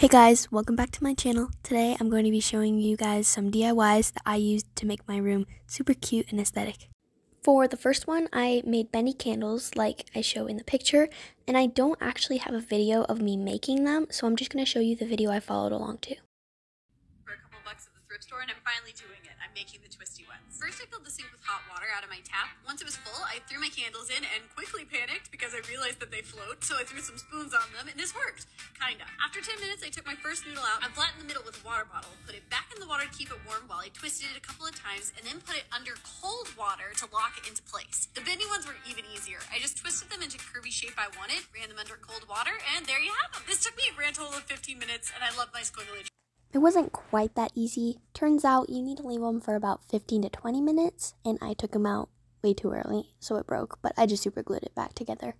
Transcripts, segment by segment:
Hey guys, welcome back to my channel. Today I'm going to be showing you guys some DIYs that I used to make my room super cute and aesthetic. For the first one, I made bendy candles like I show in the picture, and I don't actually have a video of me making them, so I'm just going to show you the video I followed along to. Store, and I'm finally doing it. I'm making the twisty ones. First, I filled the sink with hot water out of my tap. Once it was full, I threw my candles in and quickly panicked because I realized that they float, so I threw some spoons on them, and this worked. Kinda. After 10 minutes, I took my first noodle out. I flattened the middle with a water bottle, put it back in the water to keep it warm while I twisted it a couple of times, and then put it under cold water to lock it into place. The bendy ones were even easier. I just twisted them into curvy shape I wanted, ran them under cold water, and there you have them. This took me a grand total of 15 minutes, and I love my squiggly it wasn't quite that easy. Turns out you need to leave them for about 15 to 20 minutes, and I took them out way too early, so it broke, but I just super glued it back together.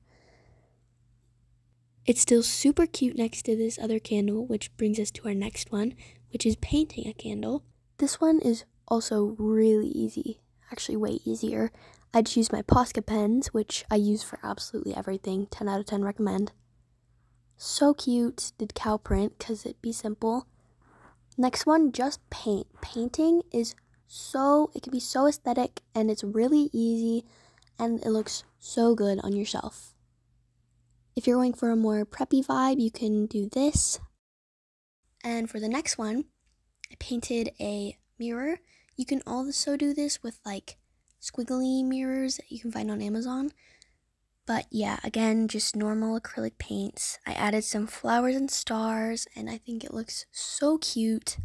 It's still super cute next to this other candle, which brings us to our next one, which is painting a candle. This one is also really easy, actually way easier. I just use my Posca pens, which I use for absolutely everything, 10 out of 10 recommend. So cute, did cow print, because it'd be simple. Next one, just paint. Painting is so, it can be so aesthetic and it's really easy and it looks so good on your shelf. If you're going for a more preppy vibe, you can do this. And for the next one, I painted a mirror. You can also do this with like squiggly mirrors that you can find on Amazon. But yeah, again, just normal acrylic paints. I added some flowers and stars, and I think it looks so cute.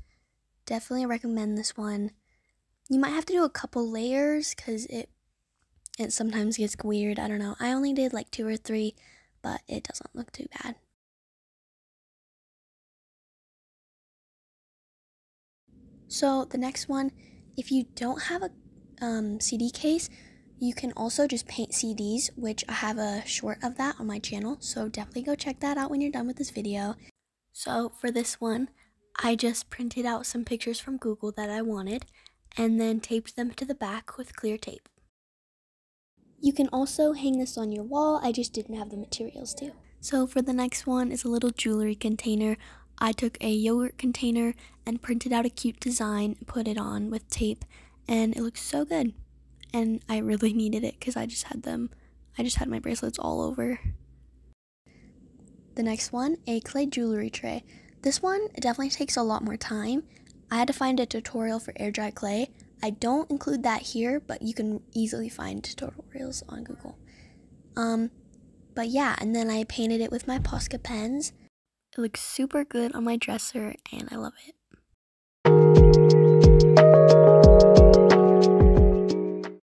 Definitely recommend this one. You might have to do a couple layers because it it sometimes gets weird. I don't know. I only did like two or three, but it doesn't look too bad. So the next one, if you don't have a um, CD case, you can also just paint CDs, which I have a short of that on my channel, so definitely go check that out when you're done with this video. So for this one, I just printed out some pictures from Google that I wanted, and then taped them to the back with clear tape. You can also hang this on your wall, I just didn't have the materials to. So for the next one is a little jewelry container. I took a yogurt container and printed out a cute design, put it on with tape, and it looks so good and I really needed it because I just had them, I just had my bracelets all over. The next one, a clay jewelry tray. This one definitely takes a lot more time. I had to find a tutorial for air dry clay. I don't include that here, but you can easily find tutorials on Google. Um, but yeah, and then I painted it with my Posca pens. It looks super good on my dresser and I love it.